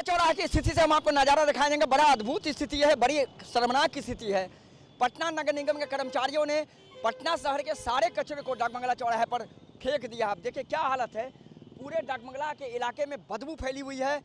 डगमगा चौराहे की स्थिति से हम आपको नज़ारा दिखाए देंगे। बड़ा अद्भुत स्थिति है, बड़ी शर्मनाक स्थिति है। पटना नगर निगम के कर्मचारियों ने पटना शहर के सारे कचरे को डगमंगला चौराहे पर फेंक दिया। आप देखिए क्या हालत है। पूरे डगमंगला के इलाके में बदबू फैली हुई है।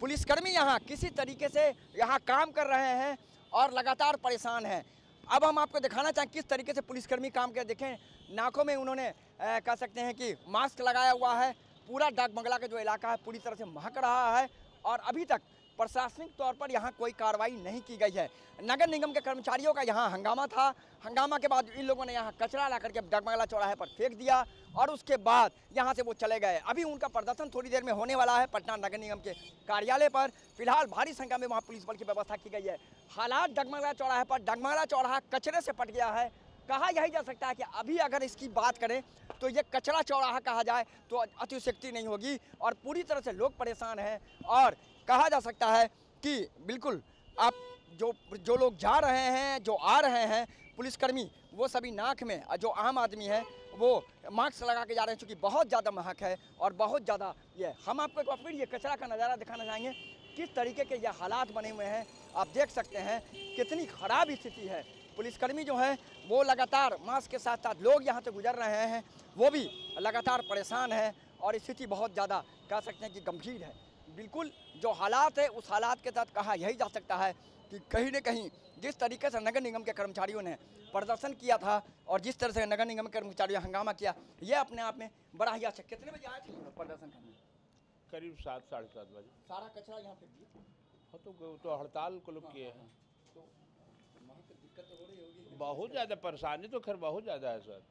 पुलिसकर्मी यहाँ किसी तरीके से यहाँ काम कर रहे हैं और लगातार परेशान हैं। अब हम आपको दिखाना चाहें किस तरीके से पुलिसकर्मी काम कर देखें। नाकों में उन्होंने कह सकते हैं कि मास्क लगाया हुआ है। पूरा डाक बंगला का जो इलाका है, पूरी तरह से महक रहा है। और अभी तक प्रशासनिक तौर पर यहाँ कोई कार्रवाई नहीं की गई है। नगर निगम के कर्मचारियों का यहाँ हंगामा था। हंगामा के बाद इन लोगों ने यहाँ कचरा ला करके डगमगला चौराहे पर फेंक दिया और उसके बाद यहाँ से वो चले गए। अभी उनका प्रदर्शन थोड़ी देर में होने वाला है पटना नगर निगम के कार्यालय पर। फ़िलहाल भारी संख्या में वहाँ पुलिस बल की व्यवस्था की गई है। हालात डगमगला चौराहे पर। डगमगला चौराहा कचरे से पट गया है। कहा यही जा सकता है कि अभी अगर इसकी बात करें तो ये कचरा चौराहा कहा जाए तो अतिशक्ति नहीं होगी और पूरी तरह से लोग परेशान हैं। और कहा जा सकता है कि बिल्कुल आप जो जो लोग जा रहे हैं, जो आ रहे हैं, पुलिसकर्मी, वो सभी नाक में, जो आम आदमी है, वो मास्क लगा के जा रहे हैं, चूँकि बहुत ज़्यादा महक है और बहुत ज़्यादा ये, हम आपको एक बार फिर ये कचरा का नज़ारा दिखाना चाहेंगे, किस तरीके के ये हालात बने हुए हैं, आप देख सकते हैं, कितनी ख़राब स्थिति है। पुलिसकर्मी जो है, वो लगातार मास्क के साथ साथ लोग यहाँ से गुजर रहे हैं, वो भी लगातार परेशान है और स्थिति बहुत ज़्यादा कह सकते हैं कि गंभीर है। बिल्कुल जो हालात है उस हालात के तहत कहा यही जा सकता है कि कहीं न कहीं जिस तरीके से नगर निगम के कर्मचारियों ने प्रदर्शन किया था और जिस तरह से नगर निगम के कर्मचारियों ने हंगामा किया ये अपने आप में बड़ा ही अच्छा। कितने बजे आए थे प्रदर्शन करने? करीब सात साढ़े सात बजे। सारा कचरा यहाँ पे दिया? हाँ तो तो हड़ताल को लोग किए हैं। तो तो बहुत ज़्यादा परेशानी तो खैर बहुत ज़्यादा है सर।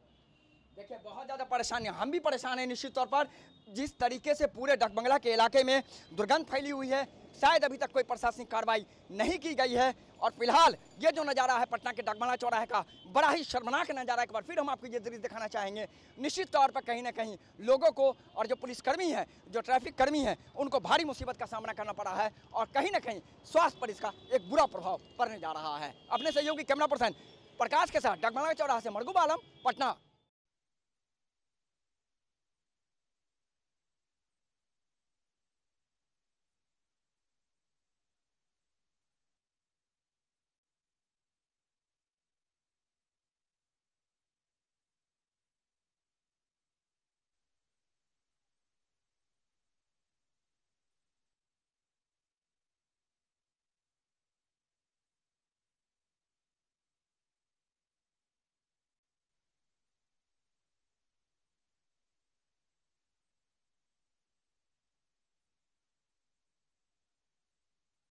देखिए, बहुत ज़्यादा परेशानी हम भी परेशान हैं निश्चित तौर पर। जिस तरीके से पूरे डकबंगला के इलाके में दुर्गंध फैली हुई है, शायद अभी तक कोई प्रशासनिक कार्रवाई नहीं की गई है। और फ़िलहाल ये जो नज़ारा है पटना के डगमला चौराहे का, बड़ा ही शर्मनाक नज़ारा एक बार फिर हम आपको ये दृश्य दिखाना चाहेंगे। निश्चित तौर पर कहीं ना कहीं लोगों को और जो पुलिसकर्मी हैं, जो ट्रैफ़िक कर्मी हैं, उनको भारी मुसीबत का सामना करना पड़ा है और कहीं ना कहीं स्वास्थ्य पर इसका एक बुरा प्रभाव पड़ने जा रहा है। अपने सहयोगी कैमरा पर्सन प्रकाश के साथ डगमला चौराहा से मरगूब आलम, पटना।